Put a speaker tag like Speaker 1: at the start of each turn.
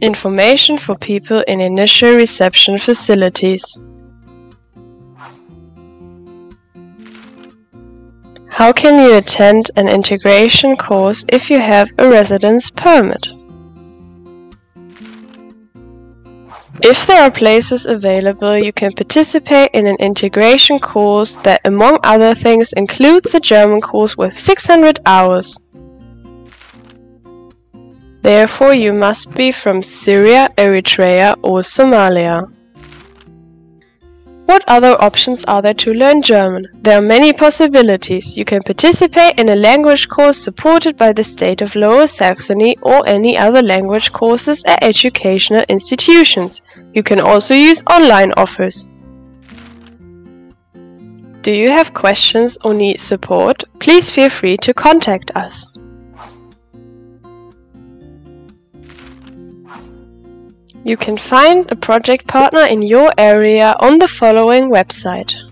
Speaker 1: Information for people in initial reception facilities. How can you attend an integration course if you have a residence permit? If there are places available, you can participate in an integration course that, among other things, includes a German course with 600 hours. Therefore, you must be from Syria, Eritrea or Somalia. What other options are there to learn German? There are many possibilities. You can participate in a language course supported by the state of Lower Saxony or any other language courses at educational institutions. You can also use online offers. Do you have questions or need support? Please feel free to contact us. You can find a project partner in your area on the following website.